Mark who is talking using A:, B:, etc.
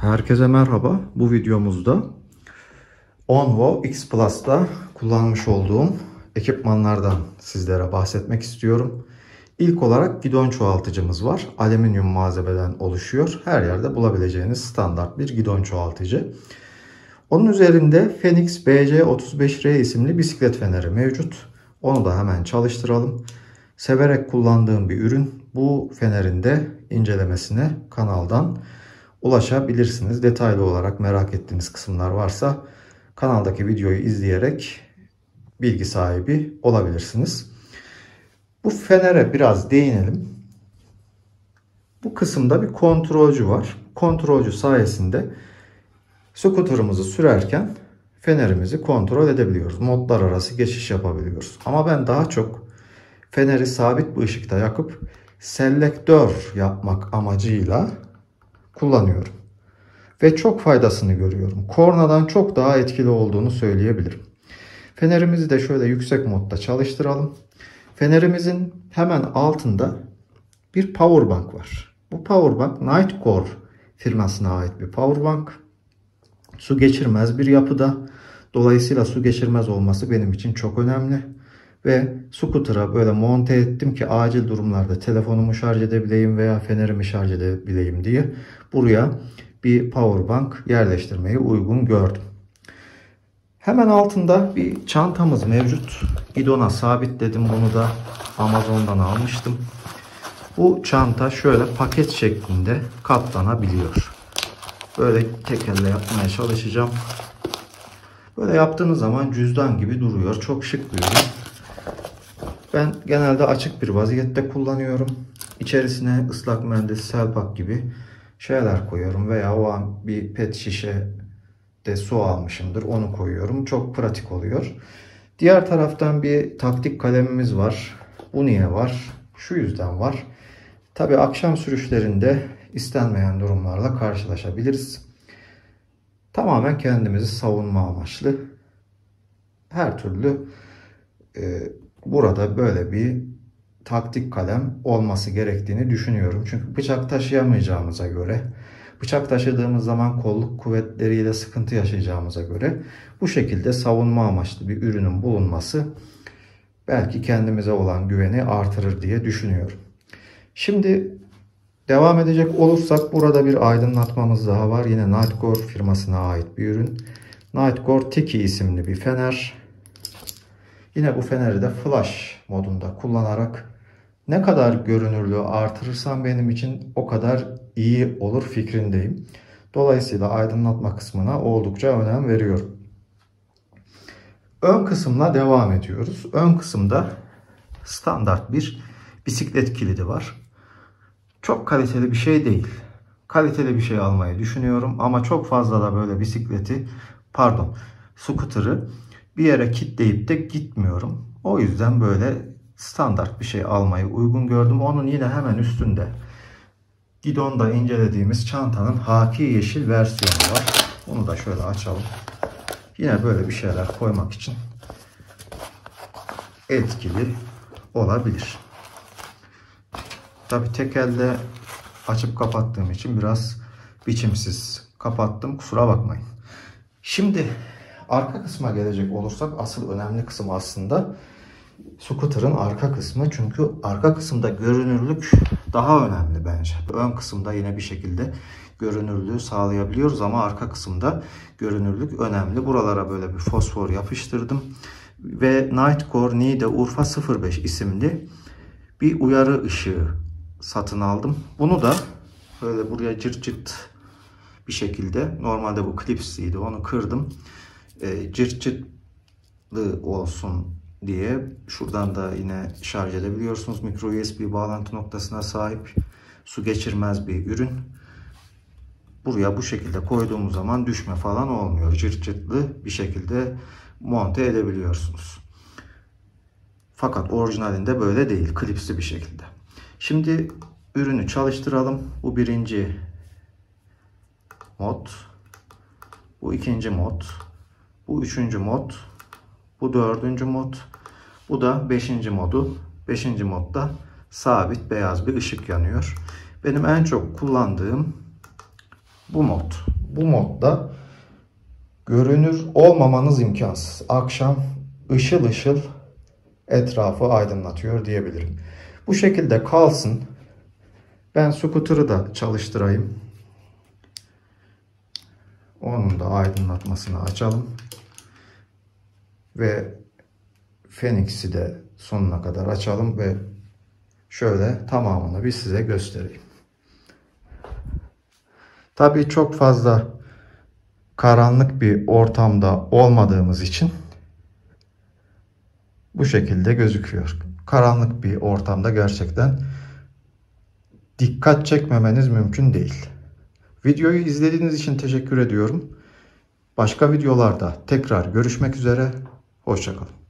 A: Herkese merhaba. Bu videomuzda Onvo X Plus'ta kullanmış olduğum ekipmanlardan sizlere bahsetmek istiyorum. İlk olarak gidon çoğaltıcımız var. Alüminyum malzemeden oluşuyor. Her yerde bulabileceğiniz standart bir gidon çoğaltıcı. Onun üzerinde Phoenix BC35R isimli bisiklet feneri mevcut. Onu da hemen çalıştıralım. Severek kullandığım bir ürün. Bu fenerin de incelemesine kanaldan ulaşabilirsiniz. Detaylı olarak merak ettiğiniz kısımlar varsa kanaldaki videoyu izleyerek bilgi sahibi olabilirsiniz. Bu fenere biraz değinelim. Bu kısımda bir kontrolcü var. Kontrolcü sayesinde skuterımızı sürerken fenerimizi kontrol edebiliyoruz. Modlar arası geçiş yapabiliyoruz. Ama ben daha çok feneri sabit bir ışıkta yakıp selektör yapmak amacıyla kullanıyorum. Ve çok faydasını görüyorum. Kornadan çok daha etkili olduğunu söyleyebilirim. Fenerimizi de şöyle yüksek modda çalıştıralım. Fenerimizin hemen altında bir powerbank var. Bu powerbank Nightcore firmasına ait bir powerbank. Su geçirmez bir yapıda. Dolayısıyla su geçirmez olması benim için çok önemli. Ve scooter'a böyle monte ettim ki acil durumlarda telefonumu şarj edebileyim veya fenerimi şarj edebileyim diye buraya bir power bank yerleştirmeyi uygun gördüm. Hemen altında bir çantamız mevcut. Gidona sabitledim. Bunu da Amazon'dan almıştım. Bu çanta şöyle paket şeklinde katlanabiliyor. Böyle tek elle yapmaya çalışacağım. Böyle yaptığınız zaman cüzdan gibi duruyor. Çok şık bir ürün. Ben genelde açık bir vaziyette kullanıyorum. İçerisine ıslak mendil, selpak gibi şeyler koyuyorum veya o an bir pet şişe de su almışımdır onu koyuyorum. Çok pratik oluyor. Diğer taraftan bir taktik kalemimiz var. Bu niye var? Şu yüzden var. Tabi akşam sürüşlerinde istenmeyen durumlarla karşılaşabiliriz. Tamamen kendimizi savunma amaçlı. Her türlü e, burada böyle bir taktik kalem olması gerektiğini düşünüyorum. Çünkü bıçak taşıyamayacağımıza göre, bıçak taşıdığımız zaman kolluk kuvvetleriyle sıkıntı yaşayacağımıza göre bu şekilde savunma amaçlı bir ürünün bulunması belki kendimize olan güveni artırır diye düşünüyorum. Şimdi devam edecek olursak burada bir aydınlatmamız daha var. Yine Nightcore firmasına ait bir ürün. Nightcore Tiki isimli bir fener. Yine bu feneri de flash modunda kullanarak ne kadar görünürlüğü artırırsam benim için o kadar iyi olur fikrindeyim. Dolayısıyla aydınlatma kısmına oldukça önem veriyorum. Ön kısımla devam ediyoruz. Ön kısımda standart bir bisiklet kilidi var. Çok kaliteli bir şey değil. Kaliteli bir şey almayı düşünüyorum ama çok fazla da böyle bisikleti pardon scooter'ı bir yere kitleyip de gitmiyorum. O yüzden böyle standart bir şey almayı uygun gördüm. Onun yine hemen üstünde Gidon'da incelediğimiz çantanın haki yeşil versiyonu var. Onu da şöyle açalım. Yine böyle bir şeyler koymak için etkili olabilir. Tabi tek elde açıp kapattığım için biraz biçimsiz kapattım. Kusura bakmayın. Şimdi arka kısma gelecek olursak asıl önemli kısım aslında scooter'ın arka kısmı. Çünkü arka kısımda görünürlük daha önemli bence. Ön kısımda yine bir şekilde görünürlüğü sağlayabiliyoruz ama arka kısımda görünürlük önemli. Buralara böyle bir fosfor yapıştırdım. Ve Nightcore Nide Urfa 05 isimli bir uyarı ışığı satın aldım. Bunu da böyle buraya cırt cırt bir şekilde normalde bu klipsiydi onu kırdım. E, cırt cırtlı olsun diye şuradan da yine şarj edebiliyorsunuz. Micro USB bağlantı noktasına sahip su geçirmez bir ürün. Buraya bu şekilde koyduğumuz zaman düşme falan olmuyor. Cırt cırtlı bir şekilde monte edebiliyorsunuz. Fakat orijinalinde böyle değil. Klipsli bir şekilde. Şimdi ürünü çalıştıralım. Bu birinci mod. Bu ikinci mod. Bu üçüncü mod. Bu dördüncü mod. Bu da beşinci modu. Beşinci modda sabit beyaz bir ışık yanıyor. Benim en çok kullandığım bu mod. Bu modda görünür olmamanız imkansız. Akşam ışıl ışıl etrafı aydınlatıyor diyebilirim. Bu şekilde kalsın. Ben scooter'ı da çalıştırayım. Onun da aydınlatmasını açalım. Ve Phoenix'i de sonuna kadar açalım ve şöyle tamamını bir size göstereyim. Tabii çok fazla karanlık bir ortamda olmadığımız için bu şekilde gözüküyor. Karanlık bir ortamda gerçekten dikkat çekmemeniz mümkün değil. Videoyu izlediğiniz için teşekkür ediyorum. Başka videolarda tekrar görüşmek üzere. Hoşçakalın.